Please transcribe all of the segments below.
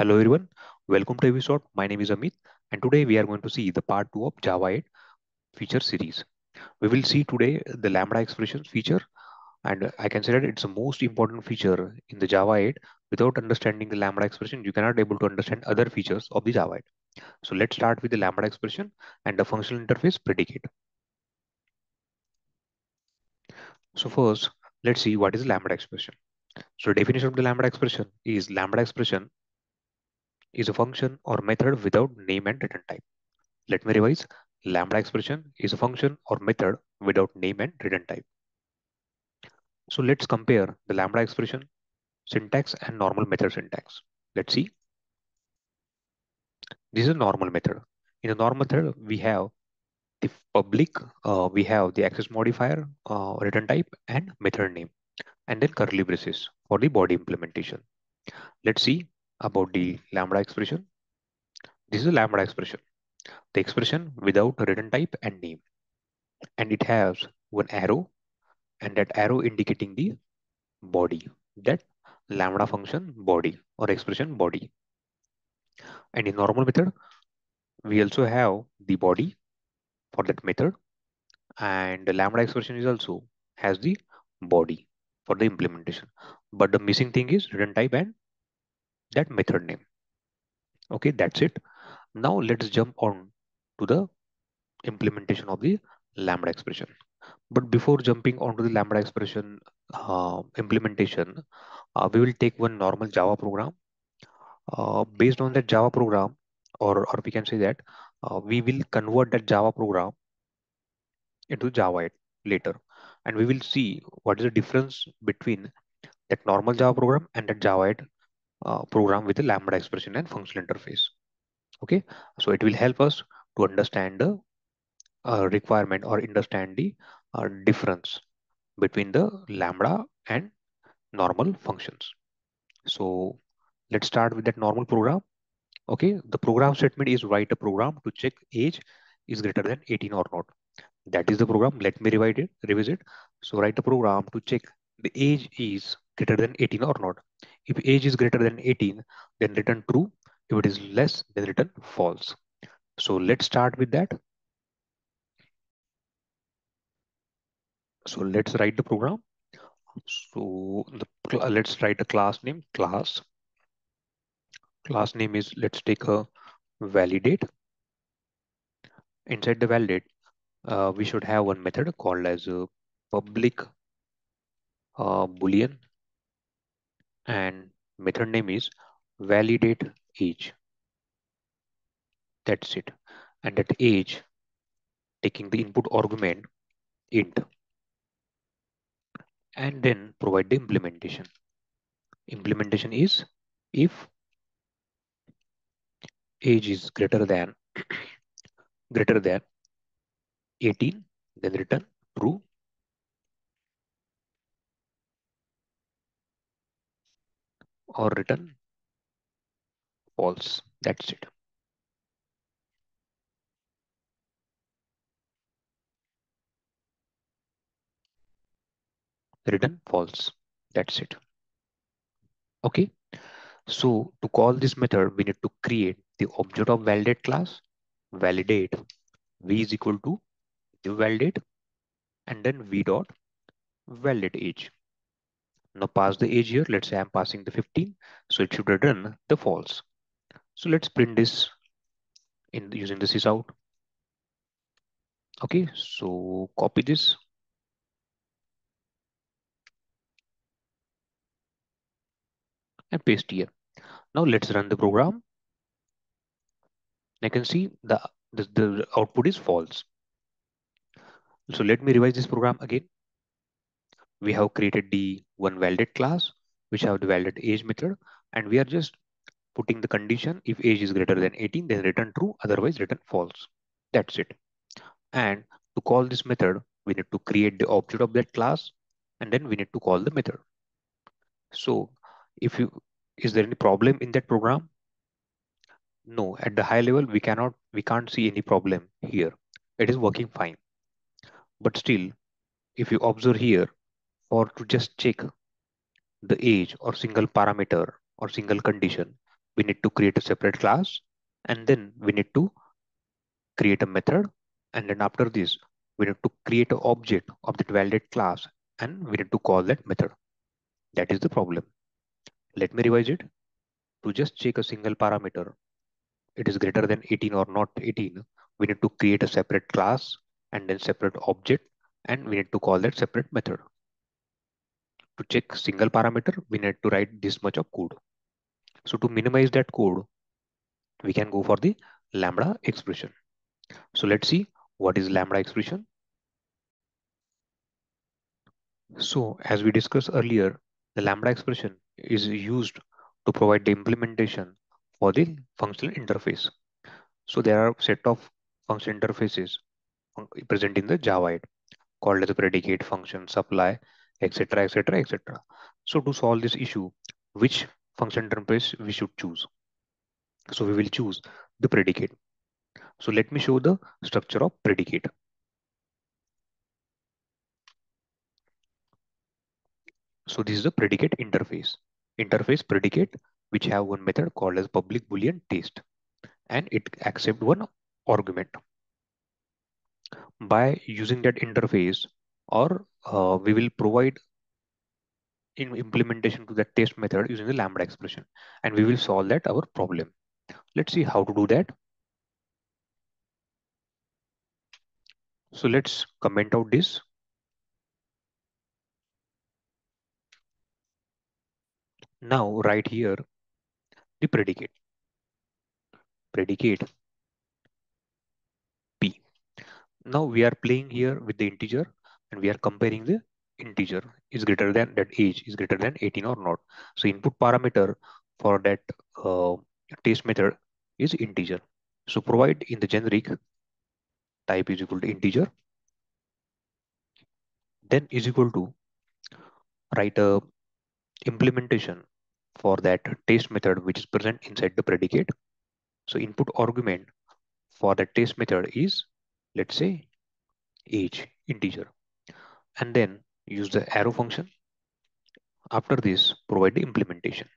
Hello everyone, welcome to episode. My name is Amit and today we are going to see the part 2 of Java 8 feature series. We will see today the Lambda expressions feature and I consider it's the most important feature in the Java 8. Without understanding the Lambda expression, you cannot able to understand other features of the Java 8. So let's start with the Lambda expression and the functional interface predicate. So first, let's see what is Lambda expression. So definition of the Lambda expression is Lambda expression is a function or method without name and return type. Let me revise. Lambda expression is a function or method without name and return type. So let's compare the Lambda expression syntax and normal method syntax. Let's see. This is a normal method. In a normal method, we have the public, uh, we have the access modifier, uh, return type, and method name, and then curly braces for the body implementation. Let's see about the lambda expression. This is a lambda expression. The expression without return type and name. And it has one arrow and that arrow indicating the body, that lambda function body or expression body. And in normal method, we also have the body for that method and the lambda expression is also has the body for the implementation. But the missing thing is return type and that method name. Okay, that's it. Now let's jump on to the implementation of the lambda expression. But before jumping onto the lambda expression uh, implementation, uh, we will take one normal Java program. Uh, based on that Java program, or, or we can say that uh, we will convert that Java program into Java later. And we will see what is the difference between that normal Java program and that Java 8 program with the Lambda expression and functional interface. Okay, so it will help us to understand the uh, requirement or understand the uh, difference between the Lambda and normal functions. So let's start with that normal program. Okay, the program statement is write a program to check age is greater than 18 or not. That is the program. Let me revise it. Revise it. So write a program to check the age is greater than 18 or not. If age is greater than 18, then return true. If it is less, then return false. So let's start with that. So let's write the program. So the, let's write a class name, class. Class name is, let's take a validate. Inside the validate, uh, we should have one method called as a public uh, boolean and method name is validate age. That's it. And at age taking the input argument int and then provide the implementation. Implementation is if age is greater than greater than 18 then return true or return false. That's it. Return false. That's it. Okay. So to call this method, we need to create the object of validate class, validate v is equal to the validate and then v dot validate age. Now pass the age here. Let's say I'm passing the 15. So it should return the false. So let's print this in using the sysout. Okay, so copy this. And paste here. Now let's run the program. I can see the, the, the output is false. So let me revise this program again we have created the one validate class, which have the validate age method, and we are just putting the condition if age is greater than 18, then return true, otherwise return false. That's it. And to call this method, we need to create the object of that class, and then we need to call the method. So if you, is there any problem in that program? No, at the high level, we cannot, we can't see any problem here. It is working fine. But still, if you observe here, or to just check the age or single parameter or single condition we need to create a separate class and then we need to create a method. And then after this we need to create an object of that validate class and we need to call that method. That is the problem. Let me revise it. To just check a single parameter it is greater than 18 or not 18 we need to create a separate class and then separate object and we need to call that separate method to check single parameter we need to write this much of code so to minimize that code we can go for the lambda expression so let's see what is lambda expression. So as we discussed earlier, the lambda expression is used to provide the implementation for the functional interface. So there are set of function interfaces present in the Java called as a predicate function supply, etc, etc, etc. So to solve this issue, which function interface we should choose? So we will choose the predicate. So let me show the structure of predicate. So this is the predicate interface. Interface predicate, which have one method called as public boolean test, and it accept one argument. By using that interface, or uh, we will provide in implementation to that test method using the lambda expression, and we will solve that our problem. Let's see how to do that. So let's comment out this. Now right here, the predicate. Predicate P. Now we are playing here with the integer and we are comparing the integer is greater than that age is greater than 18 or not. So input parameter for that uh, test method is integer. So provide in the generic type is equal to integer then is equal to write a implementation for that test method which is present inside the predicate so input argument for that test method is let's say age integer and then use the arrow function after this provide the implementation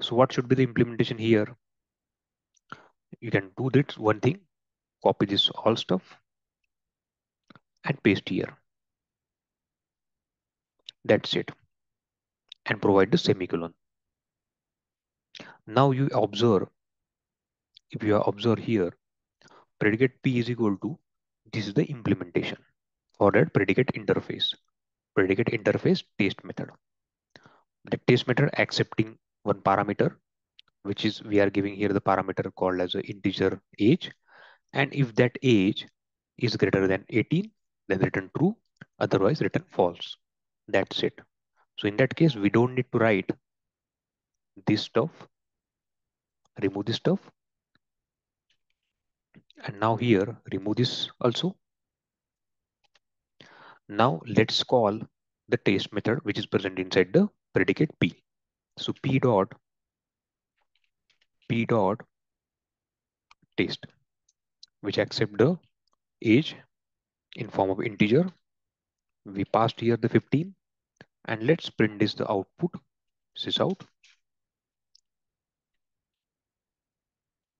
so what should be the implementation here you can do this one thing copy this all stuff and paste here. That's it. And provide the semicolon. Now you observe, if you observe here, predicate P is equal to, this is the implementation for that predicate interface. Predicate interface test method. The test method accepting one parameter, which is we are giving here the parameter called as integer age. And if that age is greater than 18, then return true, otherwise return false. That's it. So in that case, we don't need to write this stuff, remove this stuff. And now here, remove this also. Now let's call the test method, which is present inside the predicate P. So P dot, P dot test, which accept the age in form of integer. We passed here the 15 and let's print this the output. Sysout.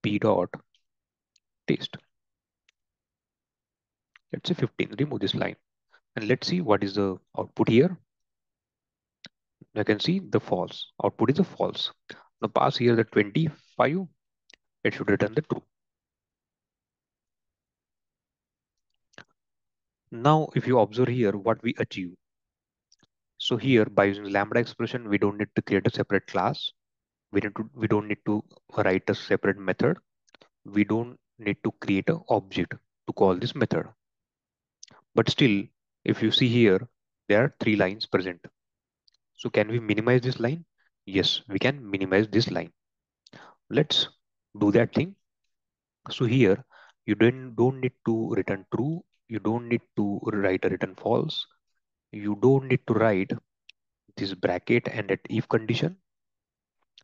P dot test. Let's say 15. Remove this line and let's see what is the output here. I can see the false. Output is a false. Now pass here the 25. It should return the true. Now, if you observe here what we achieve. So here by using lambda expression, we don't need to create a separate class. We need to we don't need to write a separate method. We don't need to create an object to call this method. But still, if you see here, there are three lines present. So can we minimize this line? Yes, we can minimize this line. Let's do that thing. So here, you don't, don't need to return true you don't need to write a return false. You don't need to write this bracket and that if condition.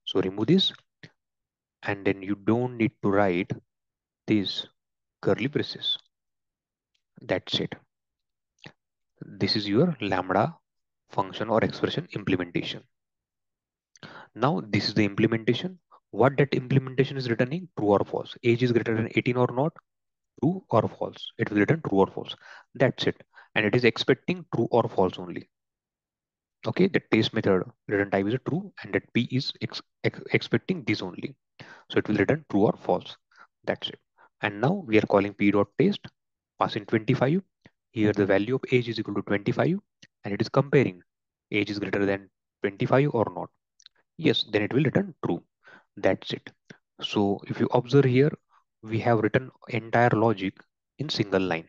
So remove this. And then you don't need to write this curly braces. That's it. This is your lambda function or expression implementation. Now this is the implementation. What that implementation is returning true or false? Age is greater than 18 or not? True or false? It will return true or false. That's it. And it is expecting true or false only. Okay the test method return type is true and that p is ex ex expecting this only. So it will return true or false. That's it. And now we are calling p dot test. Passing 25 here the mm-hmm. value of age is equal to 25 and it is comparing age is greater than 25 or not. Yes then it will return true. That's it. So if you observe here we have written entire logic in single line.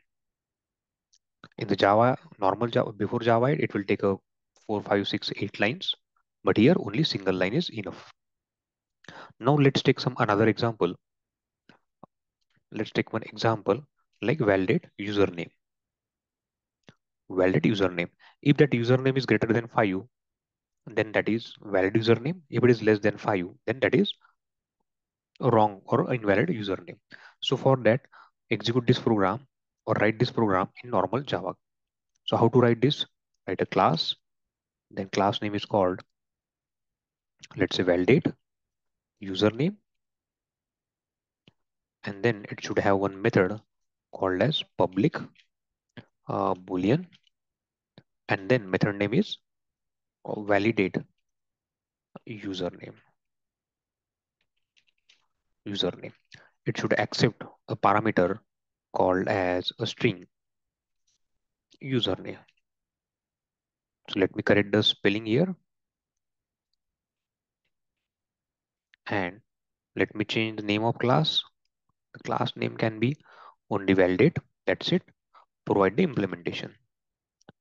In the java normal java before java it will take a four five six eight lines but here only single line is enough. Now let's take some another example. Let's take one example like validate username valid username. If that username is greater than 5 then that is valid username. If it is less than 5 then that is wrong or invalid username. So for that execute this program or write this program in normal java. So how to write this? Write a class. Then class name is called let's say validate username. And then it should have one method called as public uh, boolean and then method name is validate username username it should accept a parameter called as a string. Username so let me correct the spelling here. And let me change the name of class. The class name can be only validate. That's it provide the implementation.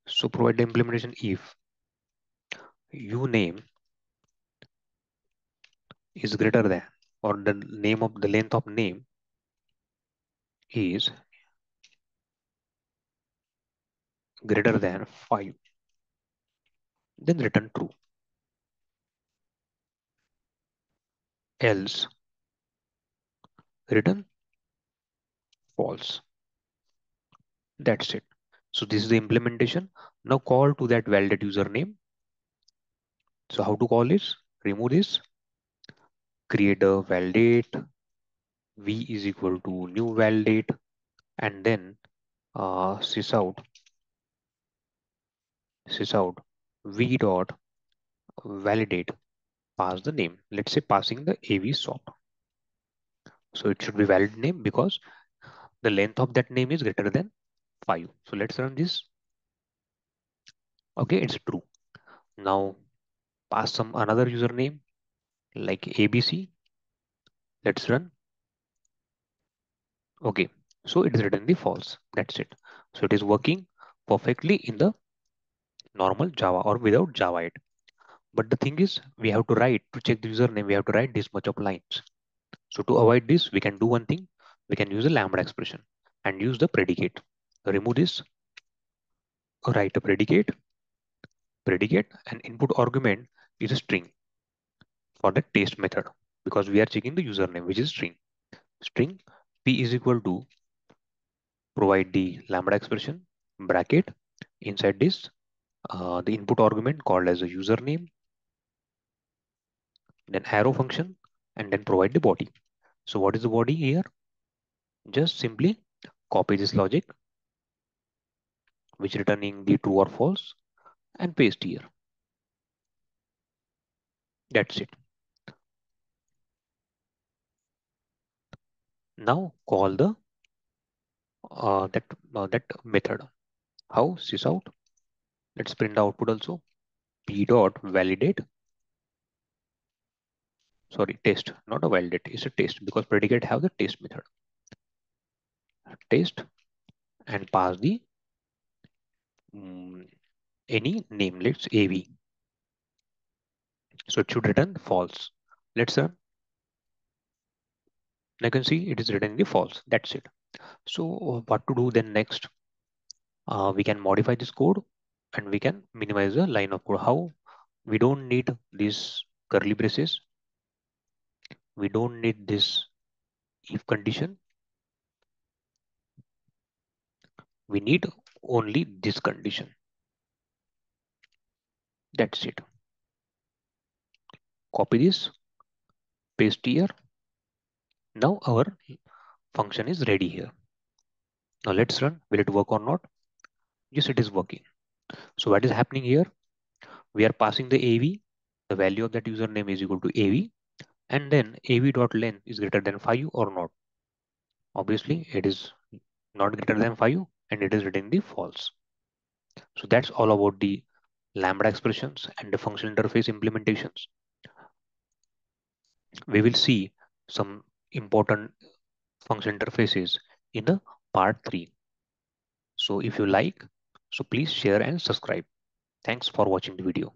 So provide the implementation if you name is greater than or the name of the length of name is greater than 5 then return true. Else return false that's it. So this is the implementation. Now call to that validate username. So how to call this? Remove this. Create a validate. V is equal to new validate. And then uh, sys out. Sys out. V dot validate. Pass the name. Let's say passing the av sort. So it should be valid name because the length of that name is greater than 5 so let's run this. Okay it's true. Now pass some another username like abc let's run. Okay so it is written the false. That's it. So it is working perfectly in the normal java or without java it but the thing is we have to write to check the username we have to write this much of lines. So to avoid this we can do one thing. We can use a lambda expression and use the predicate remove this write a predicate predicate and input argument is a string for the test method because we are checking the username which is string. String p is equal to provide the lambda expression bracket inside this uh, the input argument called as a username then arrow function and then provide the body. So what is the body here? Just simply copy this logic which returning the true or false and paste here. That's it. Now call the uh, that uh, that method. How? Sys out let's print the output also. P dot validate. Sorry test. Not a validate it's a test because predicate have the test method. Test and pass the um, any name let's av so it should return false let's run I can see it is written the false. That's it. So what to do then next? Uh, we can modify this code and we can minimize the line of code. How? We don't need these curly braces. We don't need this if condition. We need only this condition. That's it. Copy this paste here. Now our function is ready here. Now let's run. Will it work or not? Yes, it is working. So what is happening here? We are passing the AV. The value of that username is equal to AV. And then AV.length is greater than 5 or not. Obviously, it is not greater than 5 and it is returning the false. So that's all about the Lambda expressions and the function interface implementations. We will see some important function interfaces in the part 3. So if you like, so please share and subscribe. Thanks for watching the video.